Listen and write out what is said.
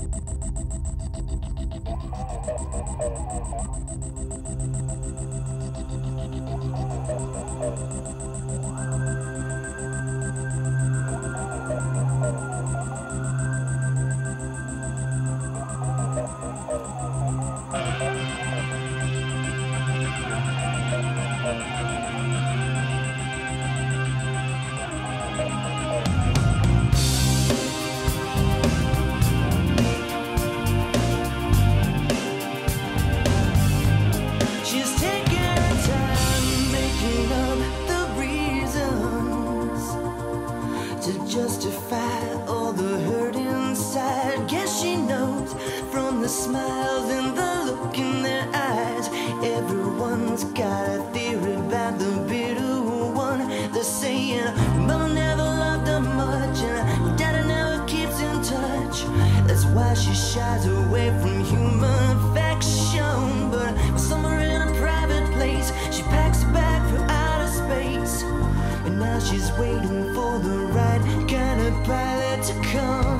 Thank you. Smiles and the look in their eyes. Everyone's got a theory about the bitter one. They're saying mama never loved her much and daddy never keeps in touch. That's why she shies away from human affection. But somewhere in a private place, she packs a bag for outer space. And now she's waiting for the right kind of pilot to come.